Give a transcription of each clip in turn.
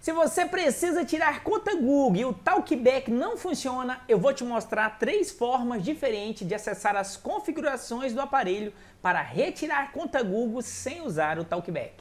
Se você precisa tirar conta Google e o Talkback não funciona, eu vou te mostrar três formas diferentes de acessar as configurações do aparelho para retirar conta Google sem usar o Talkback.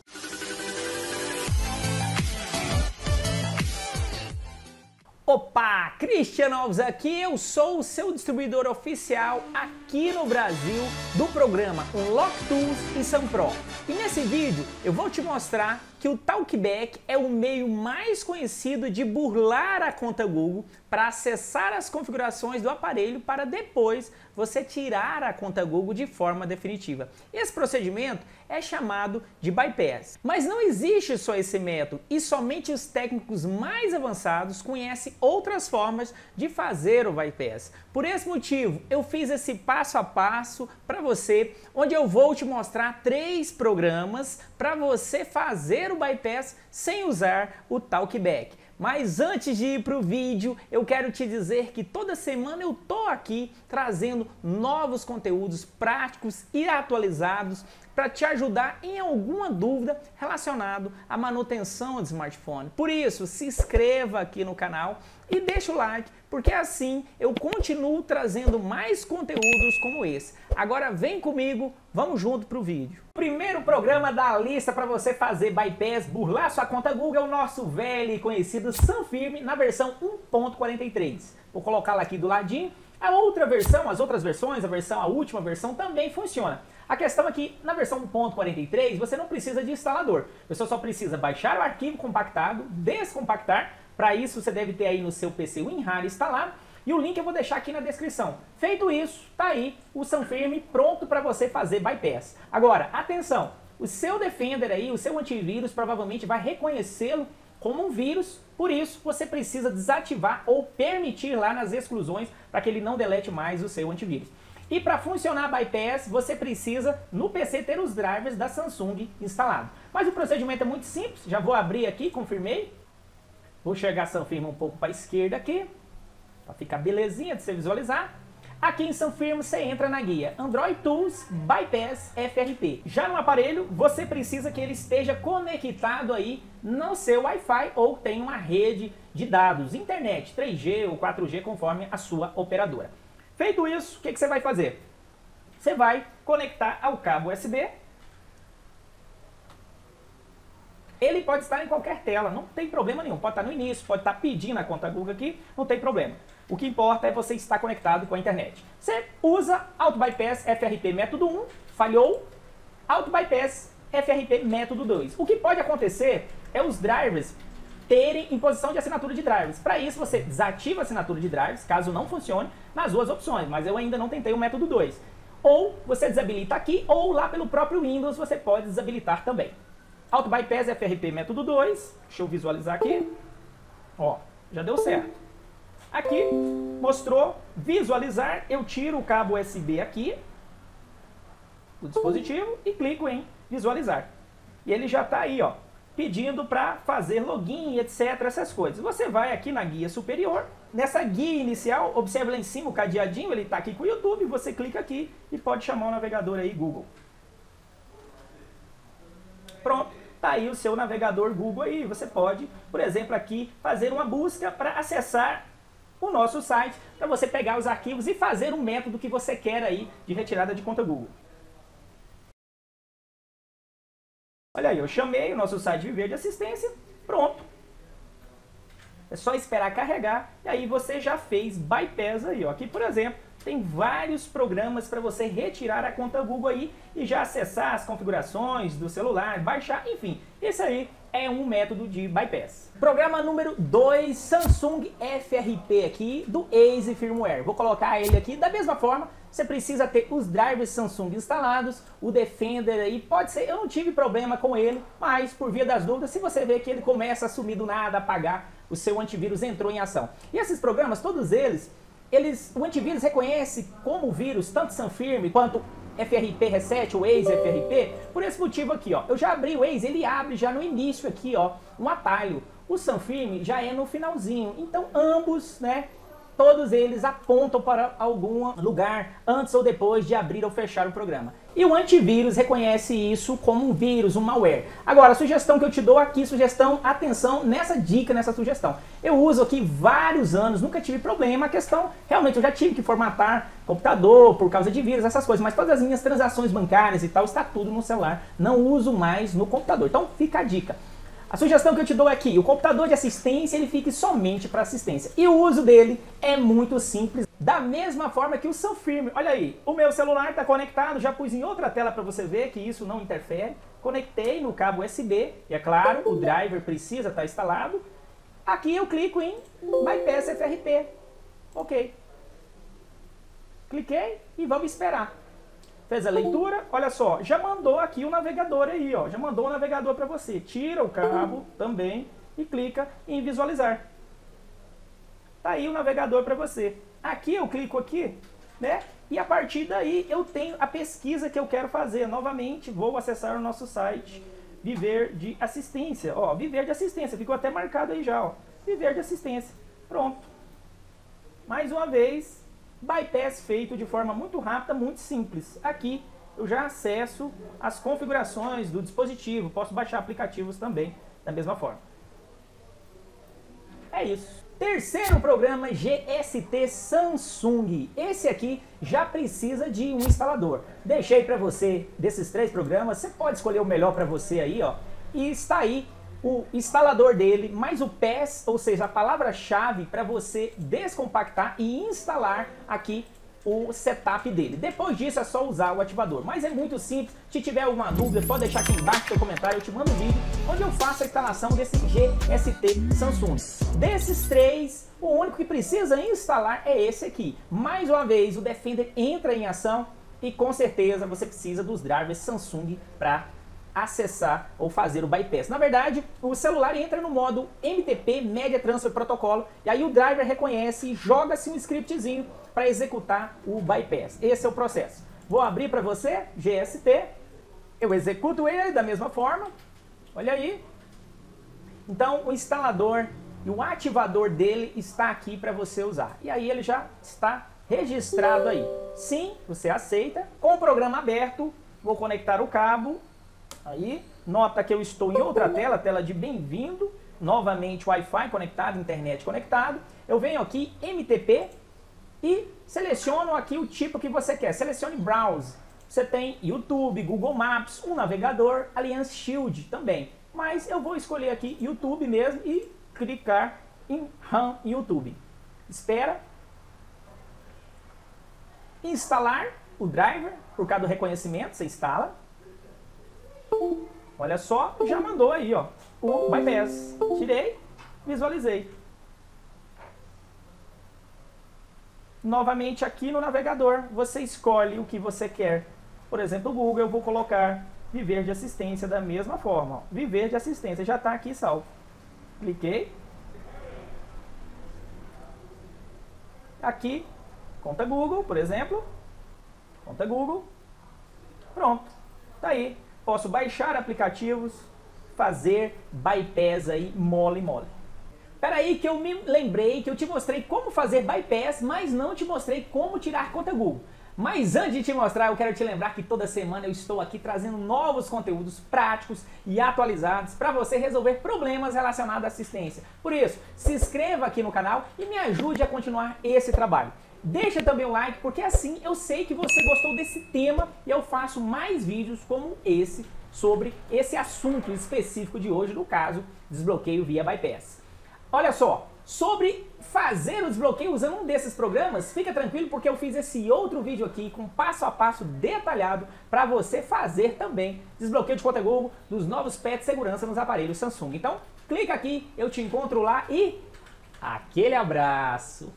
Opa, Cristian Alves aqui, eu sou o seu distribuidor oficial aqui no Brasil do programa Unlock Tools e Sam Pro. E nesse vídeo eu vou te mostrar que o Talkback é o meio mais conhecido de burlar a conta Google para acessar as configurações do aparelho para depois você tirar a conta Google de forma definitiva. Esse procedimento é chamado de bypass. Mas não existe só esse método e somente os técnicos mais avançados conhecem outras formas de fazer o bypass. Por esse motivo, eu fiz esse passo a passo para você, onde eu vou te mostrar três programas para você fazer o bypass sem usar o Talkback. Mas antes de ir para o vídeo, eu quero te dizer que toda semana eu tô aqui trazendo novos conteúdos práticos e atualizados para te ajudar em alguma dúvida relacionado à manutenção do smartphone. Por isso, se inscreva aqui no canal e deixa o like, porque assim eu continuo trazendo mais conteúdos como esse. Agora vem comigo, vamos junto para o vídeo. Primeiro programa da lista para você fazer bypass, burlar sua conta Google é o nosso velho e conhecido Sanfirme na versão 1.43. Vou colocá-la aqui do ladinho. A outra versão, as outras versões, a versão, a última versão também funciona. A questão é que na versão 1.43 você não precisa de instalador. Você só precisa baixar o arquivo compactado, descompactar. Para isso você deve ter aí no seu PC o WinRAR instalado. E o link eu vou deixar aqui na descrição. Feito isso, tá aí o Sanfirme pronto para você fazer bypass. Agora, atenção, o seu Defender aí, o seu antivírus provavelmente vai reconhecê-lo como um vírus, por isso você precisa desativar ou permitir lá nas exclusões para que ele não delete mais o seu antivírus. E para funcionar bypass, você precisa no PC ter os drivers da Samsung instalados. Mas o procedimento é muito simples, já vou abrir aqui, confirmei. Vou chegar a Sanfirma um pouco para a esquerda aqui, para ficar belezinha de você visualizar. Aqui em Sanfirma você entra na guia Android Tools Bypass FRP. Já no aparelho, você precisa que ele esteja conectado aí no seu Wi-Fi ou tenha uma rede de dados, internet, 3G ou 4G, conforme a sua operadora. Feito isso, o que, que você vai fazer? Você vai conectar ao cabo USB. Ele pode estar em qualquer tela, não tem problema nenhum. Pode estar no início, pode estar pedindo a conta Google aqui, não tem problema. O que importa é você estar conectado com a internet. Você usa Auto Bypass FRP método 1, falhou, Auto Bypass FRP método 2. O que pode acontecer é os drivers terem em posição de assinatura de drivers. Para isso, você desativa a assinatura de drivers, caso não funcione, nas duas opções, mas eu ainda não tentei o método 2. Ou você desabilita aqui, ou lá pelo próprio Windows você pode desabilitar também. Auto Bypass FRP método 2, deixa eu visualizar aqui. Ó, já deu certo. Aqui mostrou visualizar, eu tiro o cabo USB aqui do dispositivo e clico em visualizar. E ele já está aí, ó, pedindo para fazer login, etc, essas coisas. Você vai aqui na guia superior, nessa guia inicial, observe lá em cima o cadeadinho, ele está aqui com o YouTube, você clica aqui e pode chamar o navegador aí Google. Pronto, tá aí o seu navegador Google aí, você pode, por exemplo, aqui fazer uma busca para acessar o nosso site, para você pegar os arquivos e fazer um método que você quer aí de retirada de conta Google. Olha aí, eu chamei o nosso site Viver de Assistência, pronto. É só esperar carregar e aí você já fez bypass aí. Ó. Aqui, por exemplo, tem vários programas para você retirar a conta Google aí e já acessar as configurações do celular, baixar, enfim. Esse aí é um método de bypass. Programa número 2, Samsung FRP aqui do Ace Firmware. Vou colocar ele aqui da mesma forma. Você precisa ter os drivers Samsung instalados, o Defender aí, pode ser, eu não tive problema com ele, mas por via das dúvidas, se você vê que ele começa a sumir do nada, apagar, o seu antivírus entrou em ação. E esses programas, todos eles, eles, o antivírus reconhece como vírus, tanto Sanfirme quanto FRP Reset, o Waze FRP, por esse motivo aqui, ó. Eu já abri o Waze, ele abre já no início aqui, ó, um atalho. O Sanfirme já é no finalzinho. Então, ambos, né, todos eles apontam para algum lugar antes ou depois de abrir ou fechar o programa. E o antivírus reconhece isso como um vírus, um malware. Agora, a sugestão que eu te dou aqui, sugestão, atenção nessa dica, nessa sugestão. Eu uso aqui vários anos, nunca tive problema. A questão, realmente, eu já tive que formatar computador por causa de vírus, essas coisas. Mas todas as minhas transações bancárias e tal, está tudo no celular. Não uso mais no computador. Então, fica a dica. A sugestão que eu te dou aqui, o computador de assistência ele fique somente para assistência. E o uso dele é muito simples. Da mesma forma que o seu firme. Olha aí, o meu celular está conectado, já pus em outra tela para você ver que isso não interfere. Conectei no cabo USB, e é claro, o driver precisa estar tá instalado. Aqui eu clico em Bypass FRP. Ok. Cliquei e vamos esperar. Fez a leitura, olha só, já mandou aqui o navegador aí, ó. Já mandou o navegador para você. Tira o cabo também e clica em visualizar. Tá aí o navegador para você. Aqui eu clico aqui, né? E a partir daí eu tenho a pesquisa que eu quero fazer. Novamente, vou acessar o nosso site Viver de Assistência. Ó, Viver de Assistência, ficou até marcado aí já, ó. Viver de Assistência. Pronto. Mais uma vez, bypass feito de forma muito rápida, muito simples. Aqui eu já acesso as configurações do dispositivo, posso baixar aplicativos também da mesma forma. É isso. Terceiro programa GST Samsung. Esse aqui já precisa de um instalador. Deixei para você desses três programas, você pode escolher o melhor para você aí, ó. E está aí o instalador dele, mais o PES, ou seja, a palavra-chave para você descompactar e instalar aqui o setup dele. Depois disso é só usar o ativador. Mas é muito simples. Se tiver alguma dúvida, pode deixar aqui embaixo seu comentário. Eu te mando um vídeo onde eu faço a instalação desse GST Samsung. Desses três, o único que precisa instalar é esse aqui. Mais uma vez, o Defender entra em ação e com certeza você precisa dos drivers Samsung para acessar ou fazer o bypass. Na verdade, o celular entra no modo MTP, Media Transfer Protocol, e aí o driver reconhece e joga-se um scriptzinho para executar o bypass. Esse é o processo. Vou abrir para você, GST, eu executo ele da mesma forma, olha aí. Então, o instalador e o ativador dele está aqui para você usar. E aí ele já está registrado aí. Sim, você aceita. Com o programa aberto, vou conectar o cabo Aí, nota que eu estou em outra tela, tela de bem-vindo, novamente Wi-Fi conectado, internet conectado. Eu venho aqui, MTP, e seleciono aqui o tipo que você quer. Selecione Browse. Você tem YouTube, Google Maps, um navegador, Alliance Shield também. Mas eu vou escolher aqui YouTube mesmo e clicar em Run YouTube. Espera. Instalar o driver, por causa do reconhecimento, você instala. Olha só, já mandou aí, ó, o bypass. Tirei, visualizei. Novamente aqui no navegador, você escolhe o que você quer. Por exemplo, o Google, eu vou colocar viver de assistência da mesma forma. Ó. Viver de assistência, já está aqui salvo. Cliquei. Aqui, conta Google, por exemplo. Conta Google. Pronto. Tá aí posso baixar aplicativos, fazer bypass aí mole mole. Peraí que eu me lembrei que eu te mostrei como fazer bypass, mas não te mostrei como tirar conta Google. Mas antes de te mostrar, eu quero te lembrar que toda semana eu estou aqui trazendo novos conteúdos práticos e atualizados para você resolver problemas relacionados à assistência. Por isso, se inscreva aqui no canal e me ajude a continuar esse trabalho. Deixa também o like, porque assim eu sei que você gostou desse tema e eu faço mais vídeos como esse sobre esse assunto específico de hoje, no caso, desbloqueio via bypass. Olha só, sobre fazer o desbloqueio usando um desses programas, fica tranquilo porque eu fiz esse outro vídeo aqui com passo a passo detalhado para você fazer também desbloqueio de conta Google dos novos pets de segurança nos aparelhos Samsung. Então, clica aqui, eu te encontro lá e aquele abraço!